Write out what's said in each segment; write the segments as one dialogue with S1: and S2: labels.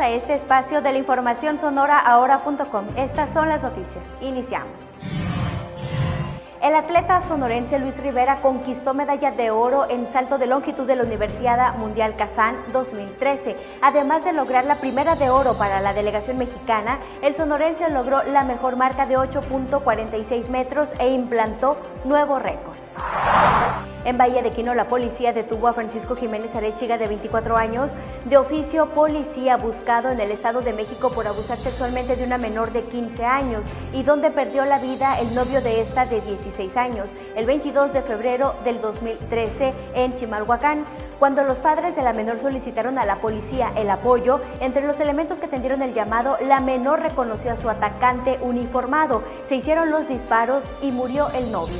S1: este espacio de la información sonora ahora.com. Estas son las noticias. Iniciamos. El atleta sonorense Luis Rivera conquistó medalla de oro en salto de longitud de la Universidad Mundial Kazán 2013. Además de lograr la primera de oro para la delegación mexicana, el sonorense logró la mejor marca de 8.46 metros e implantó nuevo récord. En Bahía de Quino, la policía detuvo a Francisco Jiménez Arechiga, de 24 años, de oficio policía buscado en el Estado de México por abusar sexualmente de una menor de 15 años y donde perdió la vida el novio de esta de 16 años, el 22 de febrero del 2013 en Chimalhuacán. Cuando los padres de la menor solicitaron a la policía el apoyo, entre los elementos que atendieron el llamado, la menor reconoció a su atacante uniformado. Se hicieron los disparos y murió el novio.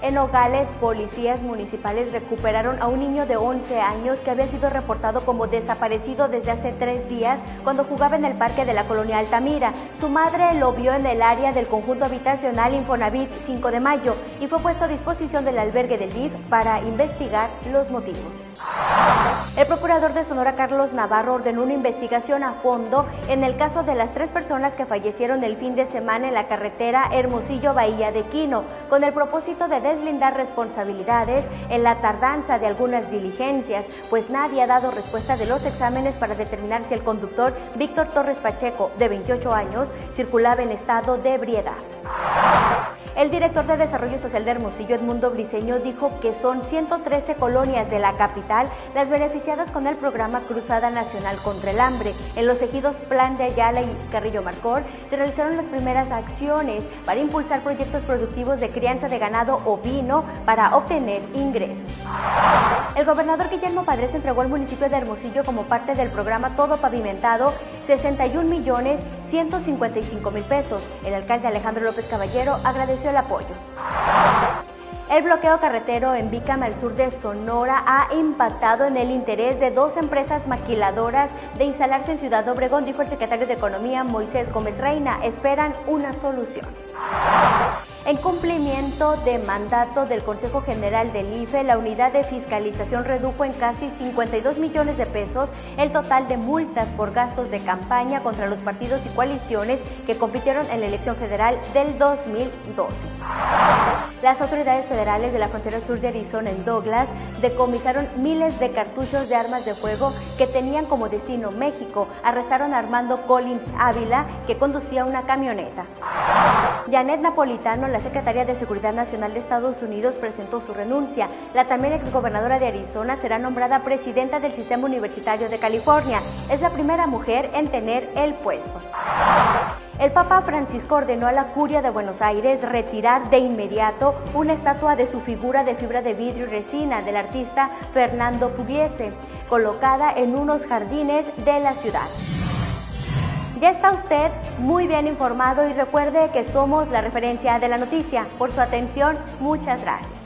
S1: En Nogales, policías municipales recuperaron a un niño de 11 años que había sido reportado como desaparecido desde hace tres días cuando jugaba en el parque de la colonia Altamira. Su madre lo vio en el área del conjunto habitacional Infonavit 5 de mayo y fue puesto a disposición del albergue del DIF para investigar los motivos. El procurador de Sonora, Carlos Navarro, ordenó una investigación a fondo en el caso de las tres personas que fallecieron el fin de semana en la carretera Hermosillo Bahía de Quino, con el propósito de deslindar responsabilidades en la tardanza de algunas diligencias, pues nadie ha dado respuesta de los exámenes para determinar si el conductor Víctor Torres Pacheco, de 28 años, circulaba en estado de ebriedad. El director de Desarrollo Social de Hermosillo, Edmundo Briceño, dijo que son 113 colonias de la capital las beneficiadas con el programa Cruzada Nacional contra el Hambre. En los ejidos Plan de Ayala y Carrillo Marcor se realizaron las primeras acciones para impulsar proyectos productivos de crianza de ganado ovino para obtener ingresos. El gobernador Guillermo Padres entregó al municipio de Hermosillo como parte del programa Todo Pavimentado 61 millones 155 mil pesos. El alcalde Alejandro López Caballero agradeció el apoyo. El bloqueo carretero en Bicam, al sur de Sonora, ha impactado en el interés de dos empresas maquiladoras de instalarse en Ciudad Obregón, dijo el secretario de Economía Moisés Gómez Reina. Esperan una solución. En cumplimiento de mandato del Consejo General del IFE, la unidad de fiscalización redujo en casi 52 millones de pesos el total de multas por gastos de campaña contra los partidos y coaliciones que compitieron en la elección federal del 2012. Las autoridades federales de la frontera sur de Arizona en Douglas decomisaron miles de cartuchos de armas de fuego que tenían como destino México. Arrestaron a Armando Collins Ávila, que conducía una camioneta. Janet Napolitano, la secretaria de Seguridad Nacional de Estados Unidos, presentó su renuncia. La también exgobernadora de Arizona será nombrada presidenta del Sistema Universitario de California. Es la primera mujer en tener el puesto. El Papa Francisco ordenó a la Curia de Buenos Aires retirar de inmediato una estatua de su figura de fibra de vidrio y resina del artista Fernando Pugliese, colocada en unos jardines de la ciudad. Ya está usted muy bien informado y recuerde que somos la referencia de la noticia. Por su atención, muchas gracias.